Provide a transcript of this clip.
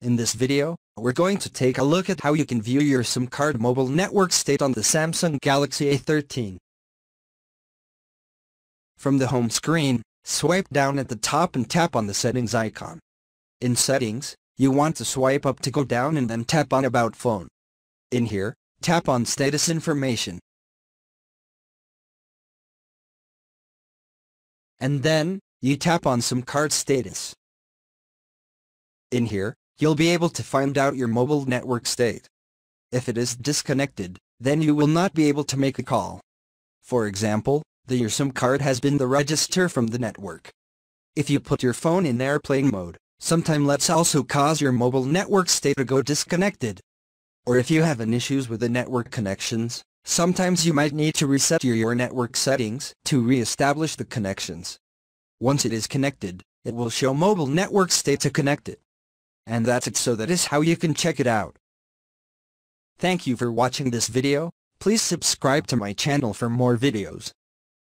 In this video, we're going to take a look at how you can view your SIM card mobile network state on the Samsung Galaxy A13. From the home screen, swipe down at the top and tap on the settings icon. In settings, you want to swipe up to go down and then tap on about phone. In here, tap on status information. And then, you tap on SIM card status. In here, you'll be able to find out your mobile network state. If it is disconnected, then you will not be able to make a call. For example, the your SIM card has been the register from the network. If you put your phone in airplane mode, sometime let's also cause your mobile network state to go disconnected. Or if you have an issues with the network connections, sometimes you might need to reset your, your network settings to re-establish the connections. Once it is connected, it will show mobile network state to connect it. And that's it so that is how you can check it out. Thank you for watching this video, please subscribe to my channel for more videos.